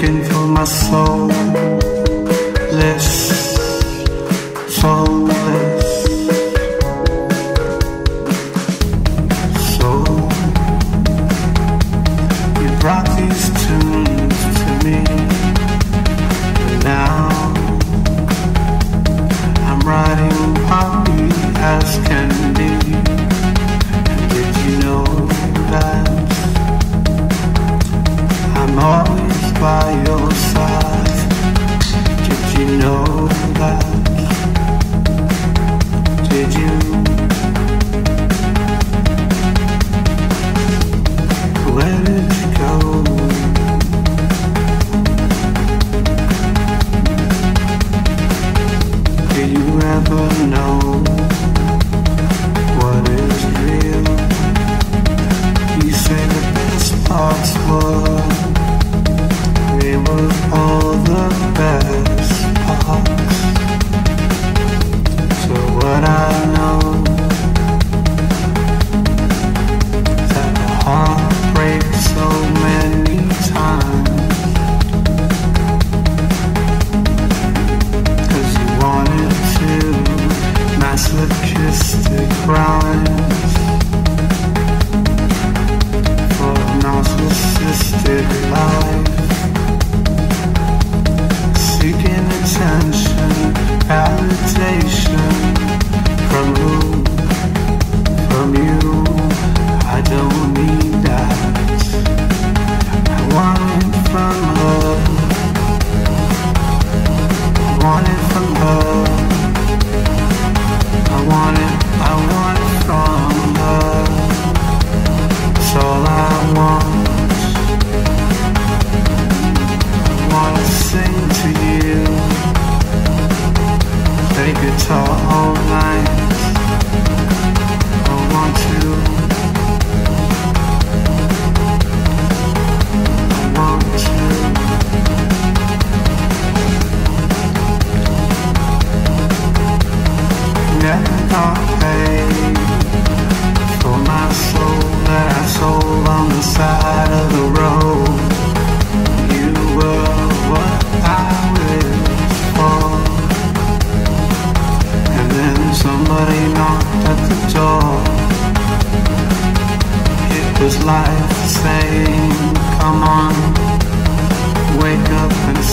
looking for my soul. Less soulless. attention, validation from? From you. I don't need that. I want it from. I want it from. I want it. I want it from. That's all I want. Wanna sing to you. I want. I want. Never paid for my soul that I sold on the side of the road. Was life saying, Come on, wake up and